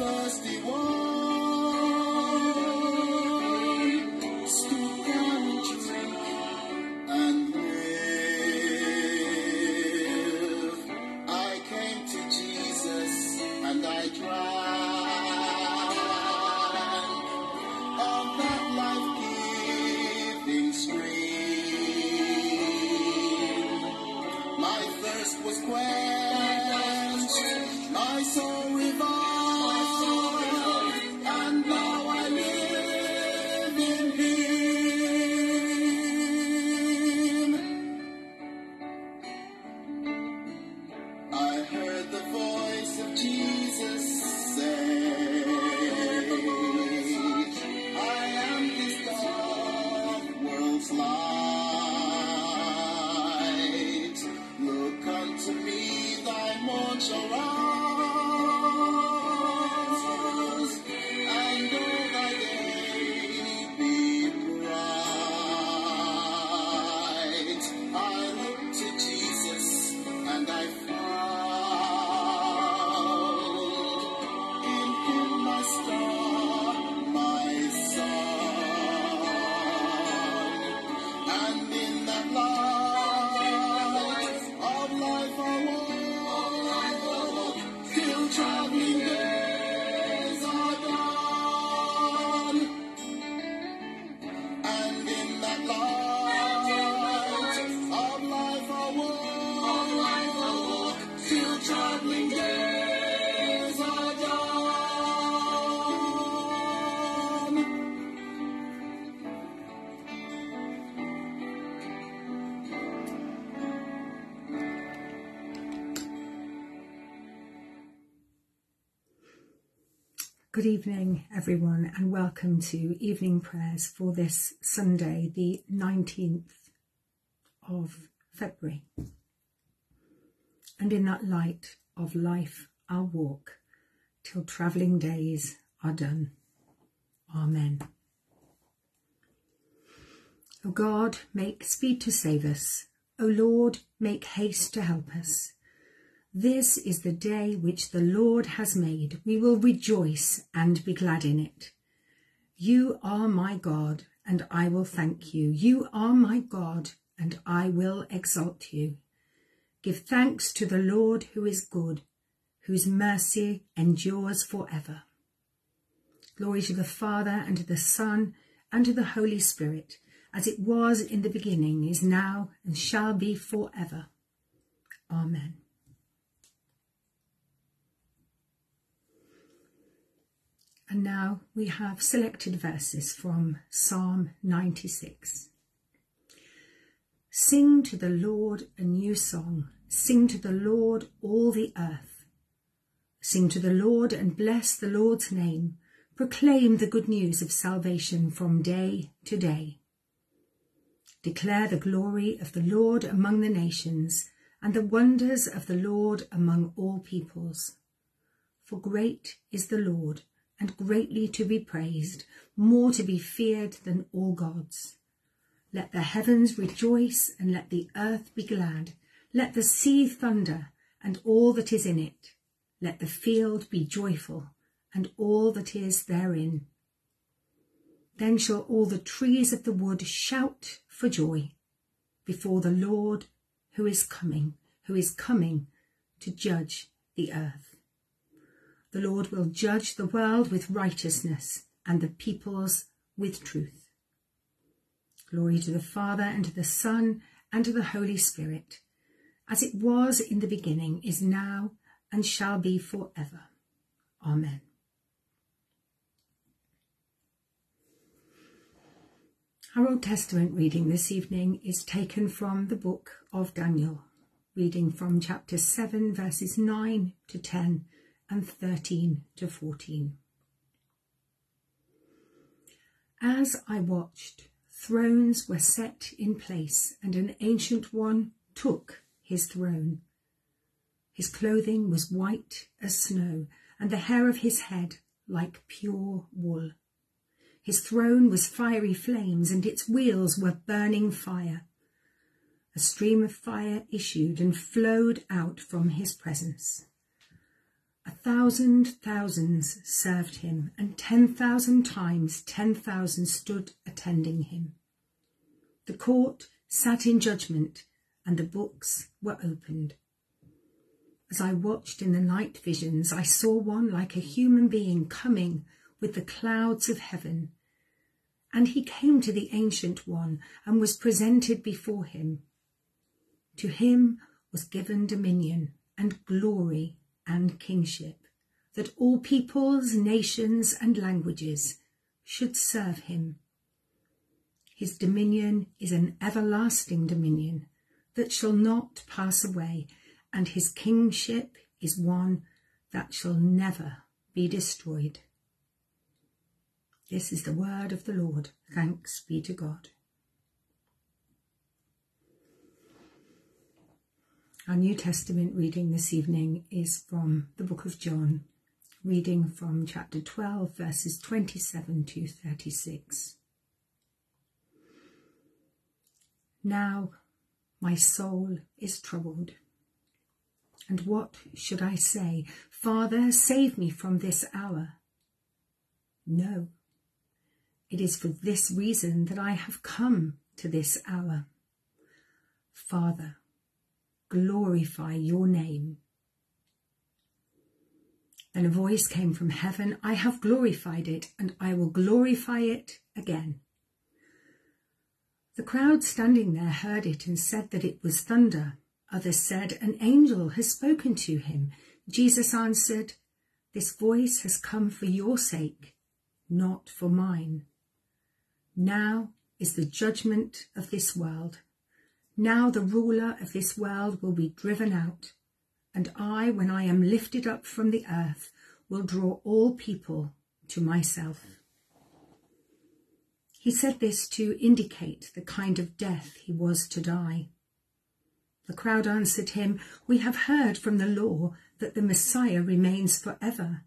thirsty Good evening, everyone, and welcome to evening prayers for this Sunday, the 19th of February. And in that light of life, I'll walk till travelling days are done. Amen. O God, make speed to save us. O Lord, make haste to help us. This is the day which the Lord has made. We will rejoice and be glad in it. You are my God, and I will thank you. You are my God, and I will exalt you. Give thanks to the Lord who is good, whose mercy endures forever. Glory to the Father, and to the Son, and to the Holy Spirit, as it was in the beginning, is now, and shall be forever. Amen. And now we have selected verses from Psalm 96. Sing to the Lord a new song. Sing to the Lord all the earth. Sing to the Lord and bless the Lord's name. Proclaim the good news of salvation from day to day. Declare the glory of the Lord among the nations and the wonders of the Lord among all peoples. For great is the Lord and greatly to be praised, more to be feared than all gods. Let the heavens rejoice and let the earth be glad. Let the sea thunder and all that is in it. Let the field be joyful and all that is therein. Then shall all the trees of the wood shout for joy before the Lord who is coming, who is coming to judge the earth. The Lord will judge the world with righteousness and the peoples with truth. Glory to the Father and to the Son and to the Holy Spirit, as it was in the beginning, is now, and shall be for ever. Amen. Our Old Testament reading this evening is taken from the book of Daniel, reading from chapter 7, verses 9 to 10 and 13 to 14. As I watched, thrones were set in place, and an ancient one took his throne. His clothing was white as snow, and the hair of his head like pure wool. His throne was fiery flames, and its wheels were burning fire. A stream of fire issued and flowed out from his presence. Thousand thousands served him, and ten thousand times ten thousand stood attending him. The court sat in judgment, and the books were opened. As I watched in the night visions, I saw one like a human being coming with the clouds of heaven. And he came to the Ancient One and was presented before him. To him was given dominion and glory and kingship, that all peoples, nations, and languages should serve him. His dominion is an everlasting dominion that shall not pass away, and his kingship is one that shall never be destroyed. This is the word of the Lord. Thanks be to God. Our New Testament reading this evening is from the book of John, reading from chapter 12, verses 27 to 36. Now my soul is troubled. And what should I say? Father, save me from this hour. No, it is for this reason that I have come to this hour. Father, glorify your name. Then a voice came from heaven I have glorified it, and I will glorify it again. The crowd standing there heard it and said that it was thunder. Others said, An angel has spoken to him. Jesus answered, This voice has come for your sake, not for mine. Now is the judgment of this world. Now the ruler of this world will be driven out, and I, when I am lifted up from the earth, will draw all people to myself. He said this to indicate the kind of death he was to die. The crowd answered him, We have heard from the law that the Messiah remains forever.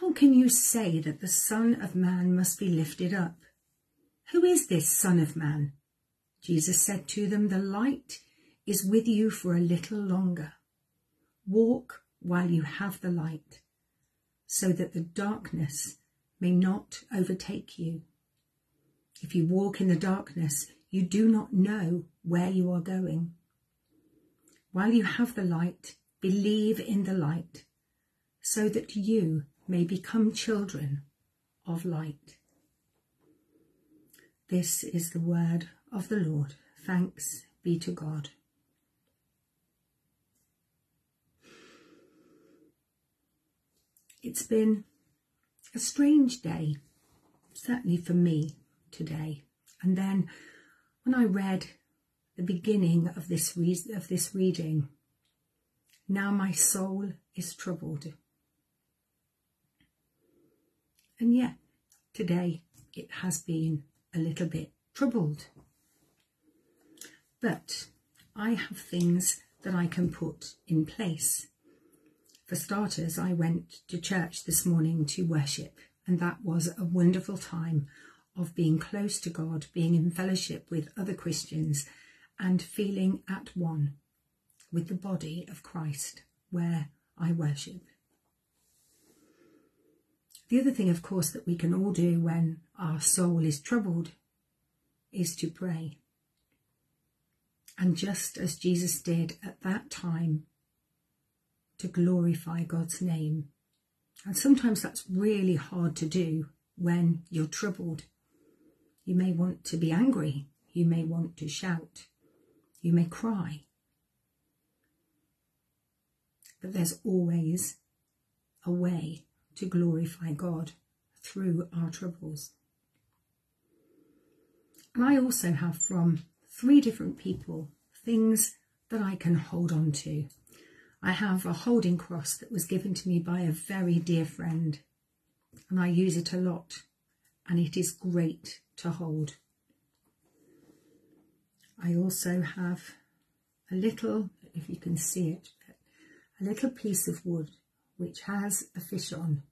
How can you say that the Son of Man must be lifted up? Who is this Son of Man? Jesus said to them, The light is with you for a little longer. Walk while you have the light, so that the darkness may not overtake you. If you walk in the darkness, you do not know where you are going. While you have the light, believe in the light, so that you may become children of light. This is the word of the Lord. Thanks be to God. It's been a strange day, certainly for me today. And then when I read the beginning of this, of this reading, now my soul is troubled. And yet, today it has been a little bit troubled. But I have things that I can put in place. For starters, I went to church this morning to worship, and that was a wonderful time of being close to God, being in fellowship with other Christians, and feeling at one with the body of Christ where I worship. The other thing, of course, that we can all do when our soul is troubled is to pray. And just as Jesus did at that time, to glorify God's name. And sometimes that's really hard to do when you're troubled. You may want to be angry. You may want to shout. You may cry. But there's always a way to glorify God through our troubles. And I also have from three different people things that I can hold on to. I have a holding cross that was given to me by a very dear friend, and I use it a lot, and it is great to hold. I also have a little, if you can see it, a little piece of wood which has a fish on.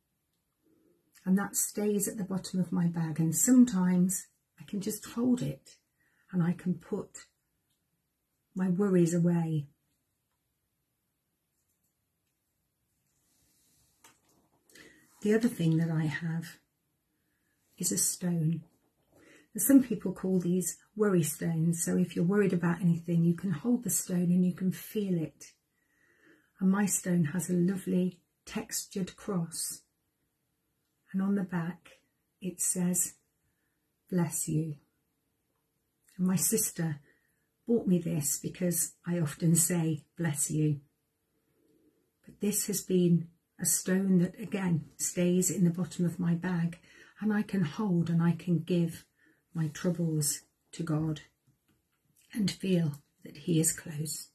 And that stays at the bottom of my bag. And sometimes I can just hold it and I can put my worries away. The other thing that I have is a stone. Some people call these worry stones. So if you're worried about anything, you can hold the stone and you can feel it. And my stone has a lovely textured cross. And on the back, it says, bless you. And my sister bought me this because I often say, bless you. But this has been a stone that again stays in the bottom of my bag and I can hold and I can give my troubles to God and feel that He is close.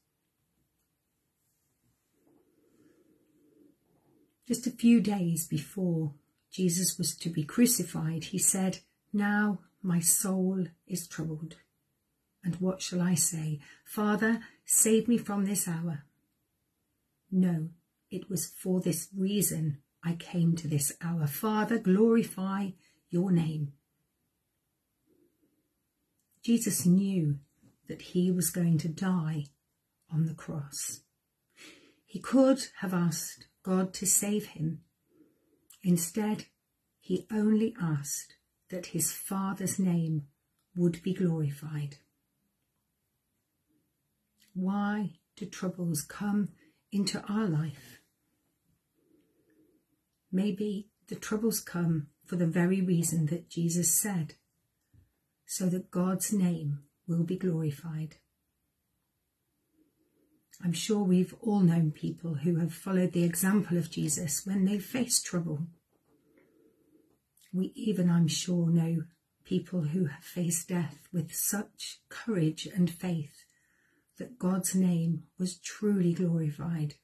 Just a few days before Jesus was to be crucified, he said, Now my soul is troubled. And what shall I say? Father, save me from this hour. No, it was for this reason I came to this hour. Father, glorify your name. Jesus knew that he was going to die on the cross. He could have asked God to save him. Instead, he only asked that his Father's name would be glorified. Why do troubles come into our life? Maybe the troubles come for the very reason that Jesus said, so that God's name will be glorified. I'm sure we've all known people who have followed the example of Jesus when they face trouble. We even, I'm sure, know people who have faced death with such courage and faith that God's name was truly glorified.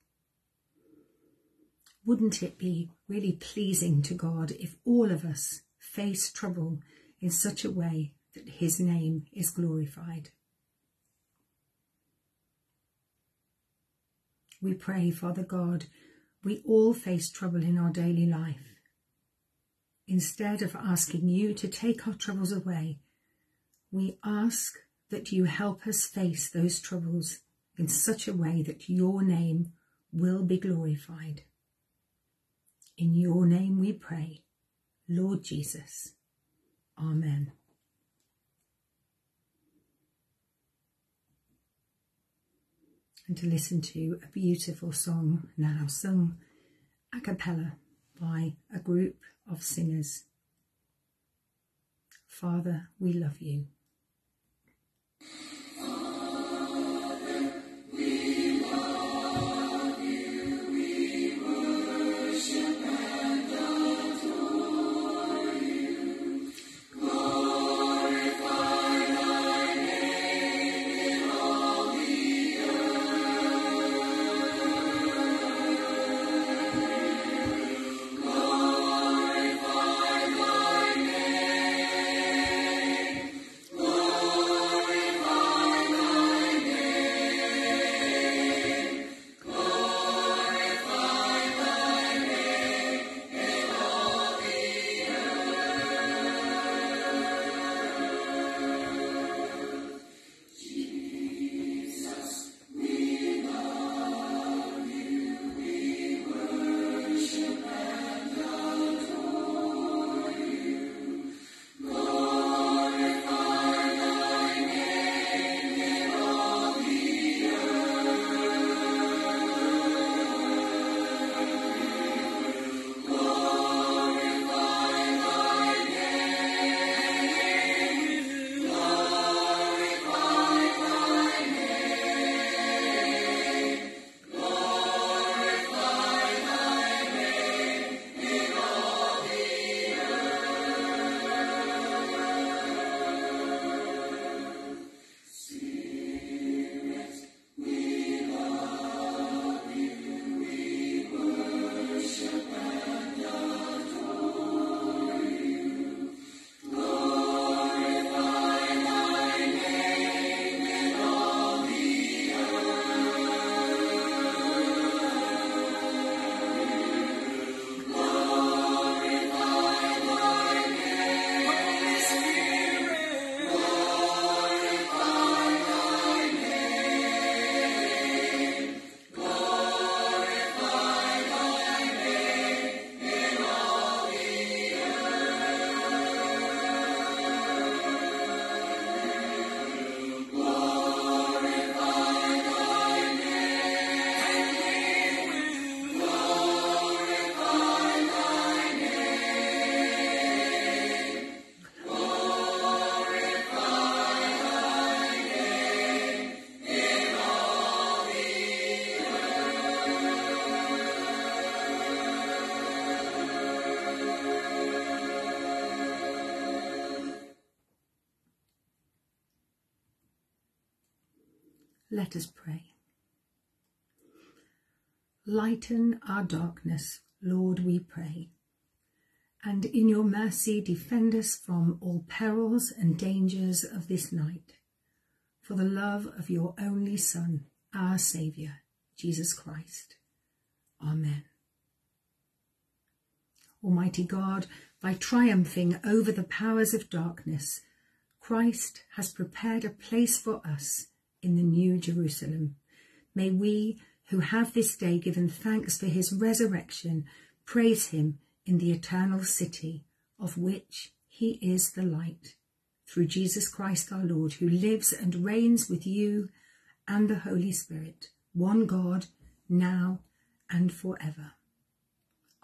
Wouldn't it be really pleasing to God if all of us face trouble in such a way that his name is glorified? we pray, Father God, we all face trouble in our daily life. Instead of asking you to take our troubles away, we ask that you help us face those troubles in such a way that your name will be glorified. In your name we pray, Lord Jesus. Amen. and to listen to a beautiful song now sung a cappella by a group of singers. Father, we love you. Let us pray. Lighten our darkness, Lord, we pray, and in your mercy defend us from all perils and dangers of this night, for the love of your only Son, our Saviour, Jesus Christ. Amen. Almighty God, by triumphing over the powers of darkness, Christ has prepared a place for us in the New Jerusalem. May we, who have this day given thanks for his resurrection, praise him in the eternal city, of which he is the light. Through Jesus Christ our Lord, who lives and reigns with you and the Holy Spirit, one God, now and forever.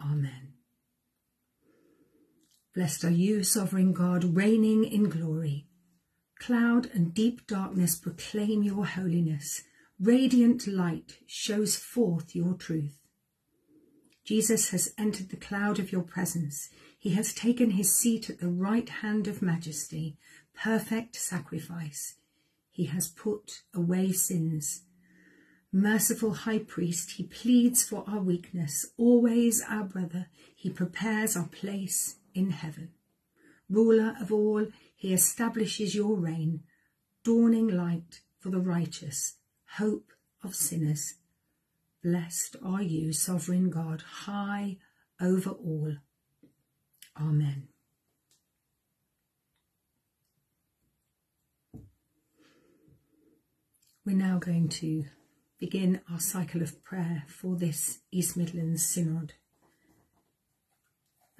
Amen. Blessed are you, sovereign God, reigning in glory. Cloud and deep darkness proclaim your holiness. Radiant light shows forth your truth. Jesus has entered the cloud of your presence. He has taken his seat at the right hand of majesty, perfect sacrifice. He has put away sins. Merciful high priest, he pleads for our weakness, always our brother. He prepares our place in heaven. Ruler of all, he establishes your reign, dawning light for the righteous, hope of sinners. Blessed are you, sovereign God, high over all. Amen. We're now going to begin our cycle of prayer for this East Midlands Synod.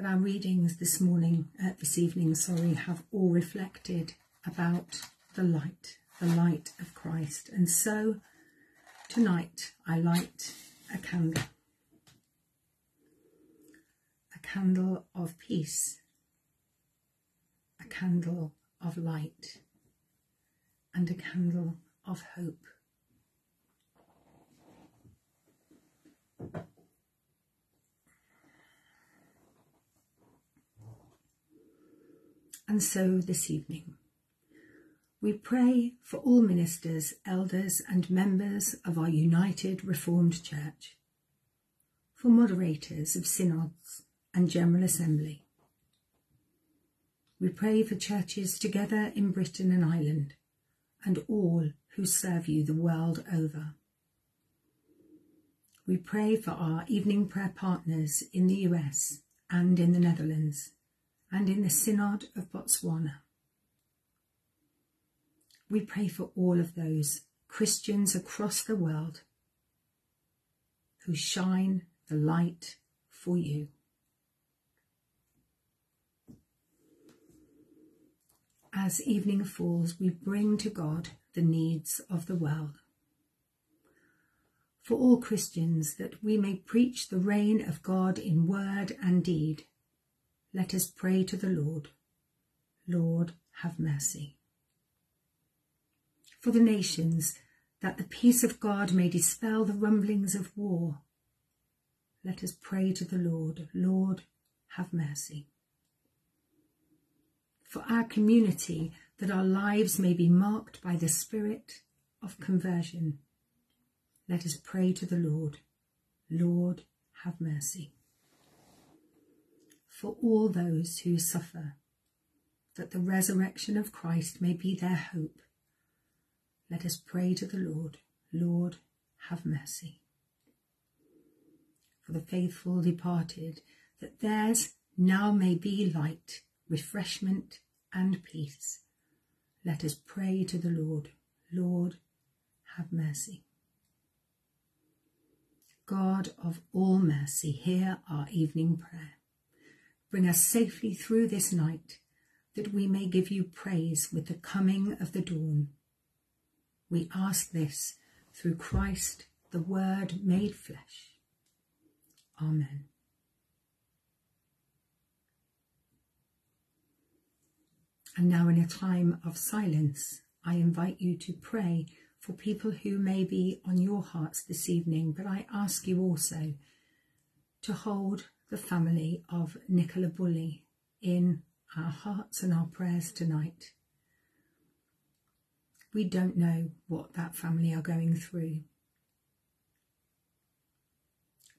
Our readings this morning, uh, this evening, sorry, have all reflected about the light, the light of Christ. And so tonight I light a candle, a candle of peace, a candle of light, and a candle of hope. And so this evening, we pray for all ministers, elders, and members of our United Reformed Church, for moderators of synods and General Assembly. We pray for churches together in Britain and Ireland, and all who serve you the world over. We pray for our evening prayer partners in the US and in the Netherlands and in the Synod of Botswana. We pray for all of those Christians across the world who shine the light for you. As evening falls, we bring to God the needs of the world. For all Christians, that we may preach the reign of God in word and deed let us pray to the Lord. Lord, have mercy. For the nations, that the peace of God may dispel the rumblings of war, let us pray to the Lord. Lord, have mercy. For our community, that our lives may be marked by the spirit of conversion, let us pray to the Lord. Lord, have mercy for all those who suffer, that the resurrection of Christ may be their hope. Let us pray to the Lord. Lord, have mercy. For the faithful departed, that theirs now may be light, refreshment, and peace. Let us pray to the Lord. Lord, have mercy. God of all mercy, hear our evening prayer. Bring us safely through this night, that we may give you praise with the coming of the dawn. We ask this through Christ, the Word made flesh. Amen. And now, in a time of silence, I invite you to pray for people who may be on your hearts this evening, but I ask you also to hold the family of Nicola Bulley in our hearts and our prayers tonight. We don't know what that family are going through.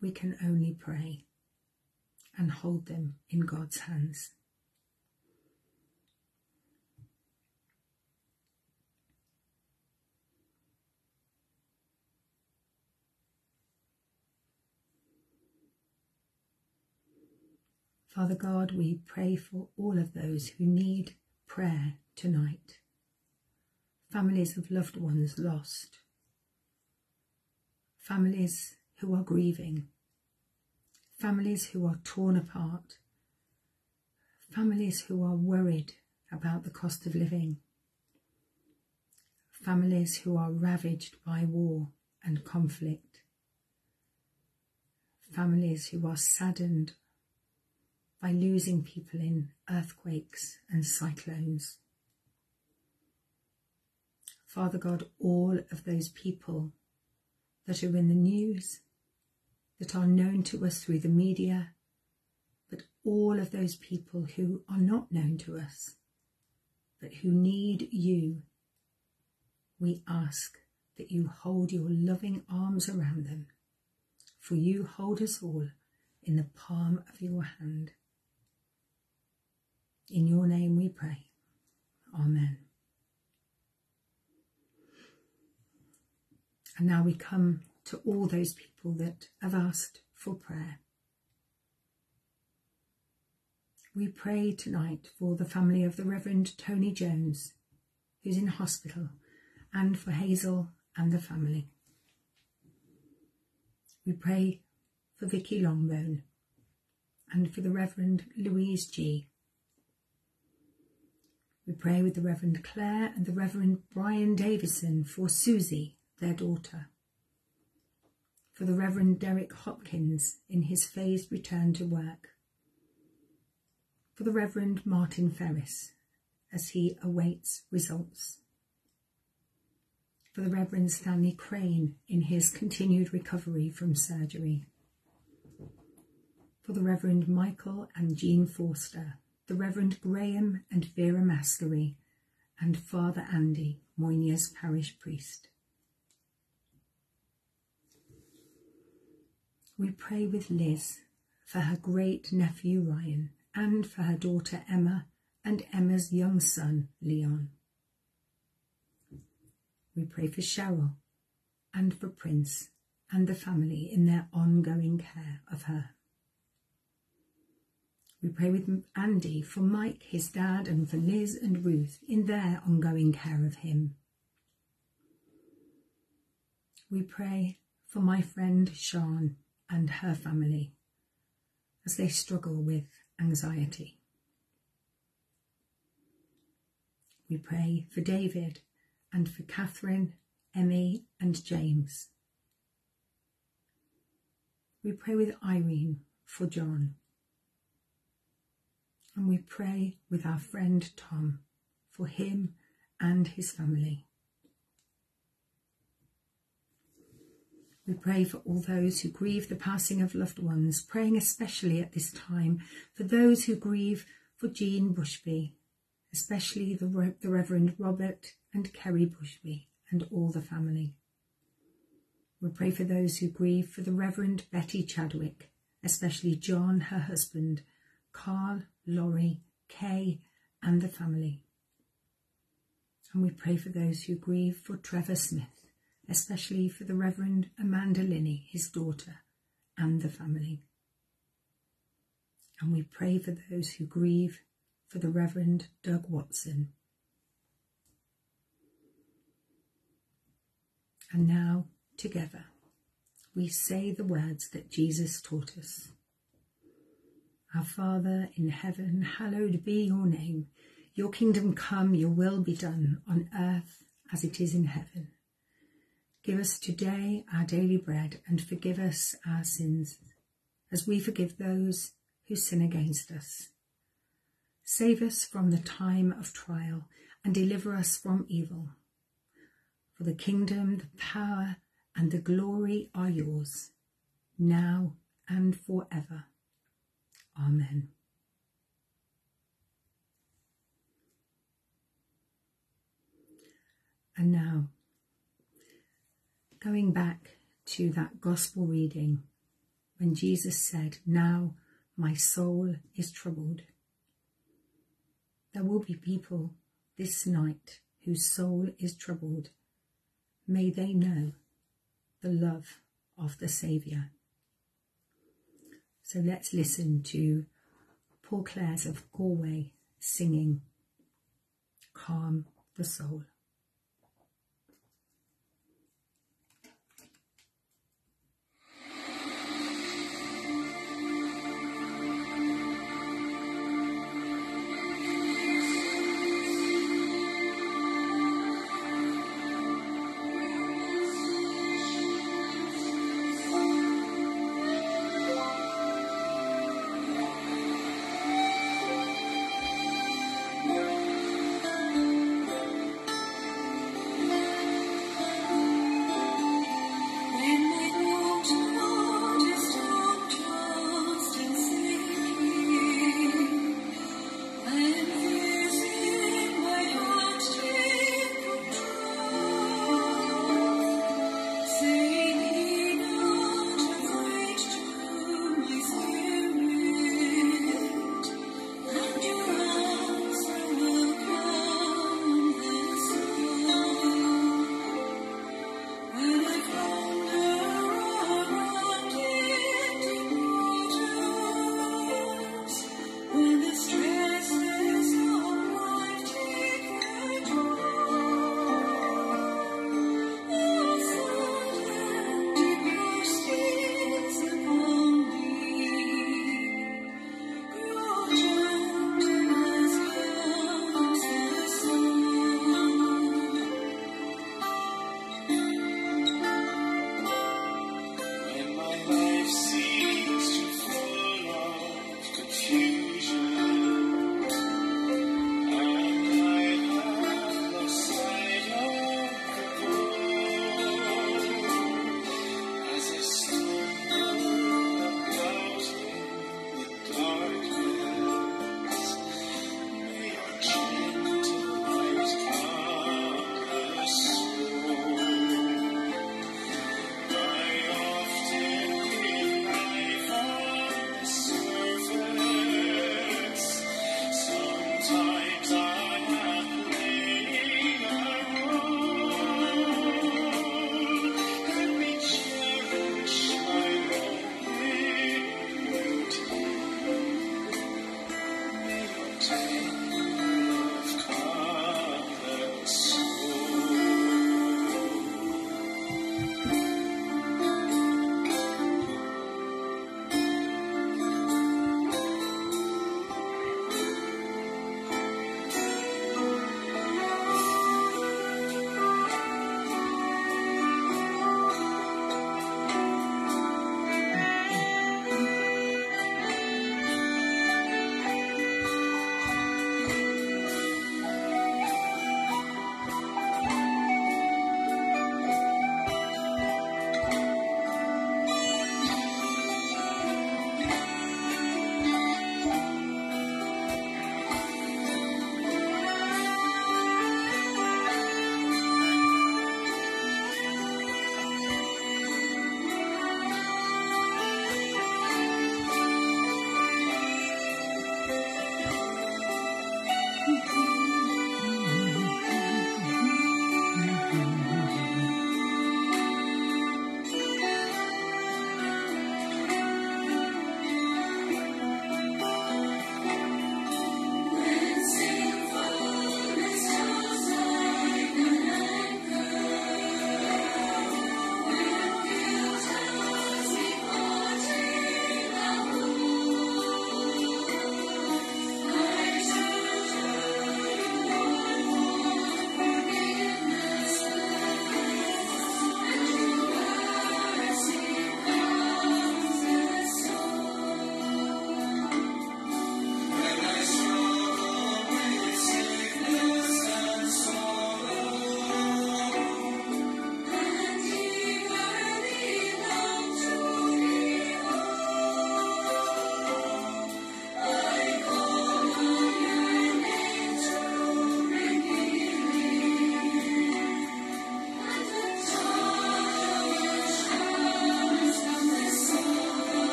We can only pray and hold them in God's hands. Father God, we pray for all of those who need prayer tonight. Families of loved ones lost. Families who are grieving. Families who are torn apart. Families who are worried about the cost of living. Families who are ravaged by war and conflict. Families who are saddened by losing people in earthquakes and cyclones. Father God, all of those people that are in the news, that are known to us through the media, but all of those people who are not known to us, but who need you, we ask that you hold your loving arms around them, for you hold us all in the palm of your hand. In your name we pray. Amen. And now we come to all those people that have asked for prayer. We pray tonight for the family of the Reverend Tony Jones, who's in hospital, and for Hazel and the family. We pray for Vicky Longbone and for the Reverend Louise G. We pray with the Reverend Claire and the Reverend Brian Davison for Susie, their daughter. For the Reverend Derek Hopkins in his phased return to work. For the Reverend Martin Ferris as he awaits results. For the Reverend Stanley Crane in his continued recovery from surgery. For the Reverend Michael and Jean Forster the Reverend Graham and Vera Maskery, and Father Andy, Moyniers parish priest. We pray with Liz for her great nephew Ryan and for her daughter Emma and Emma's young son Leon. We pray for Cheryl and for Prince and the family in their ongoing care of her. We pray with Andy for Mike, his dad, and for Liz and Ruth in their ongoing care of him. We pray for my friend Sean and her family as they struggle with anxiety. We pray for David and for Catherine, Emmy, and James. We pray with Irene for John and we pray with our friend Tom for him and his family. We pray for all those who grieve the passing of loved ones, praying especially at this time for those who grieve for Jean Bushby, especially the, Re- the Reverend Robert and Kerry Bushby and all the family. We pray for those who grieve for the Reverend Betty Chadwick, especially John, her husband, Carl, Laurie, Kay, and the family. And we pray for those who grieve for Trevor Smith, especially for the Reverend Amanda Linney, his daughter, and the family. And we pray for those who grieve for the Reverend Doug Watson. And now, together, we say the words that Jesus taught us. Our Father in heaven, hallowed be your name. Your kingdom come, your will be done on earth as it is in heaven. Give us today our daily bread and forgive us our sins as we forgive those who sin against us. Save us from the time of trial and deliver us from evil. For the kingdom, the power, and the glory are yours, now and forever. Amen. And now, going back to that gospel reading when Jesus said, Now my soul is troubled. There will be people this night whose soul is troubled. May they know the love of the Saviour. So let's listen to Paul Clares of Galway singing Calm the Soul.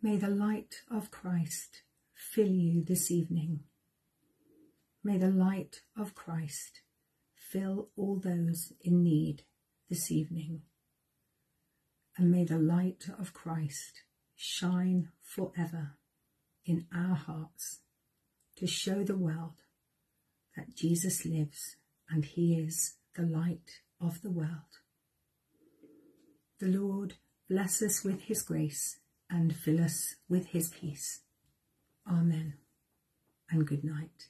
May the light of Christ fill you this evening. May the light of Christ fill all those in need this evening. And may the light of Christ shine forever in our hearts to show the world that Jesus lives and he is the light of the world. The Lord bless us with his grace and fill us with his peace. Amen and good night.